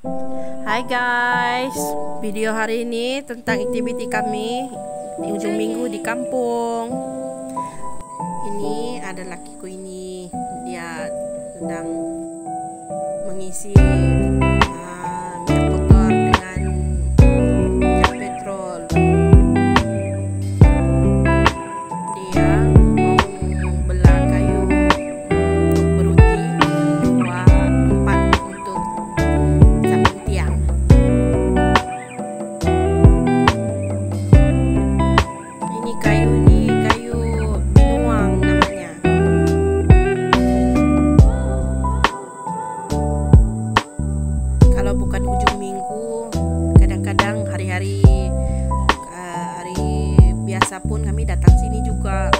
Hai guys, video hari ini tentang aktiviti kami di ujung minggu di kampung. Ini ada lakiku ini, dia sedang mengisi got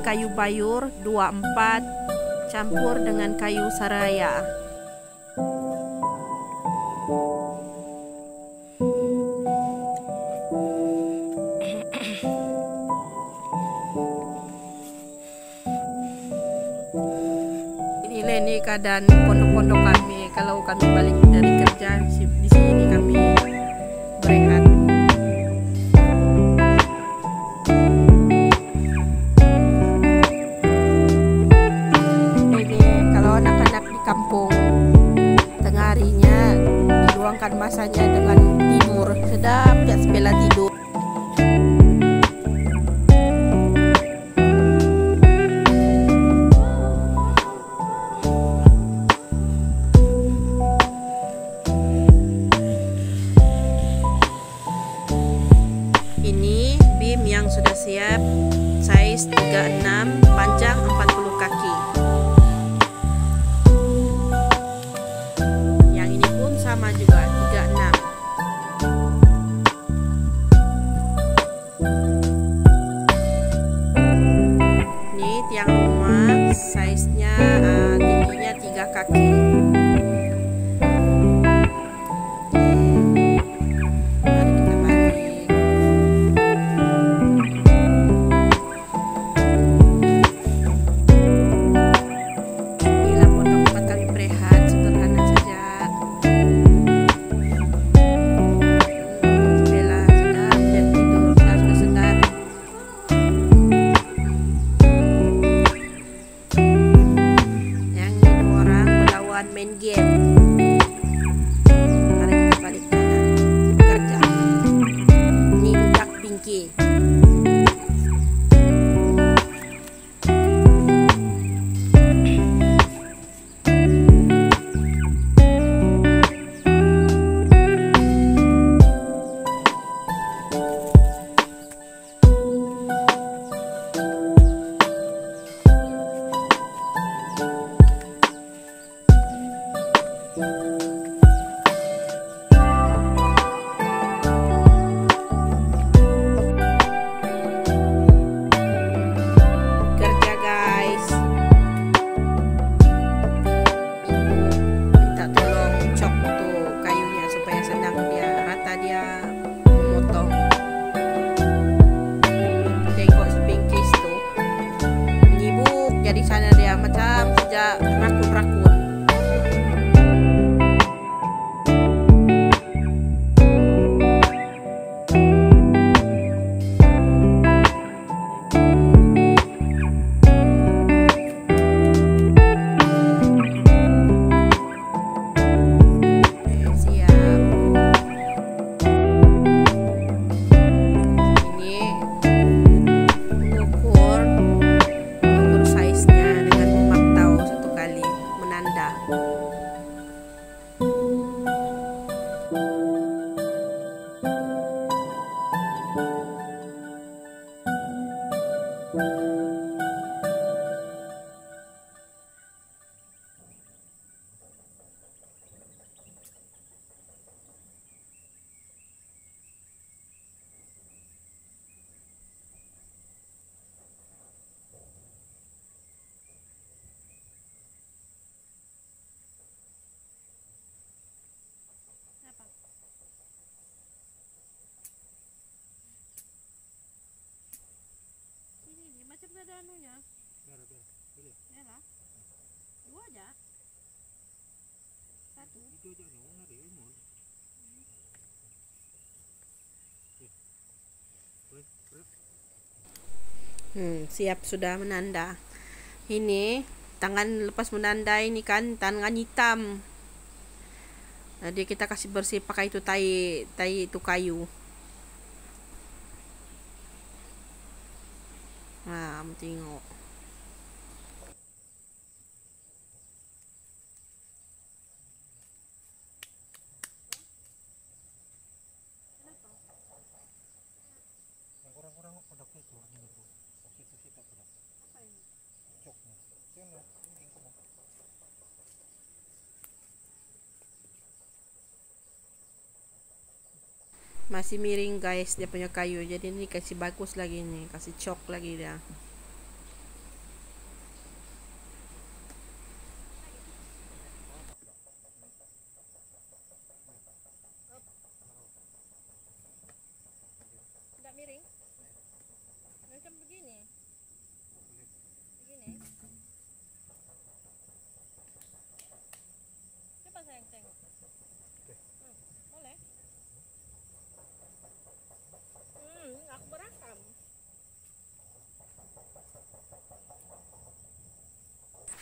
kayu bayur 24 campur dengan kayu saraya. Inilah ini keadaan pondok-pondok kami kalau kami balik dari kerja di sini kami berehat. Size 36 panjang 40 kaki. Yang ini pun sama juga 36. Ini tiang rumah size-nya eh, tingginya 3 kaki. jadi channel dia macam sejak anunya. Biar, biar. Ya lah. Dua aja. Satu. Itu aja nyong ada emon. Woi, bro. Hmm, siap sudah menanda. Ini tangan lepas menanda ini kan tangan hitam. Jadi kita kasih bersih pakai itu tai tai itu kayu. 啊，没听哦。Masih miring guys dia punya kayu. Jadi ini kasih bagus lagi nih, kasih cok lagi dia.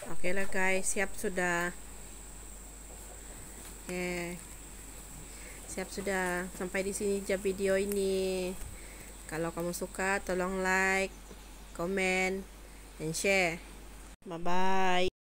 Oke lah guys, siap sudah. Oke. Siap sudah. Sampai di sini aja video ini. Kalau kamu suka, tolong like, komen, dan share. Bye bye.